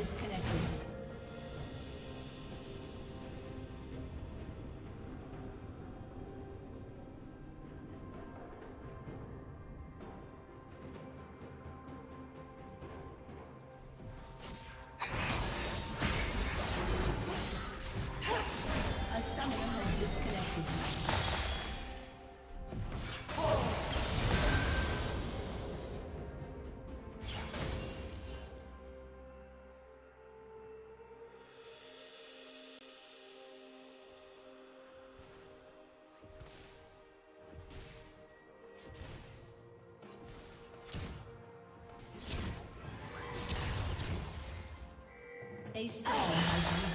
A summoner has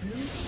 Blue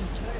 Team's turret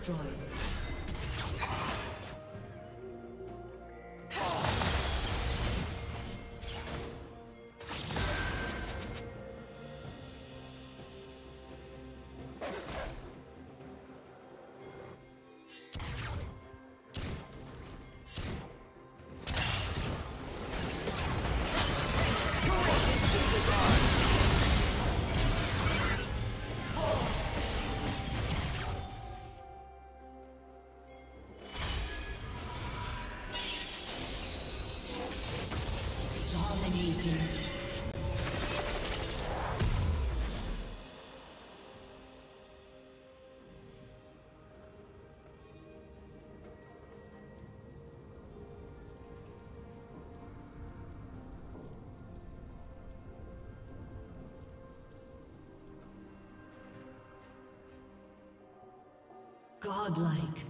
Destroyed. Godlike.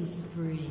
Killing spree.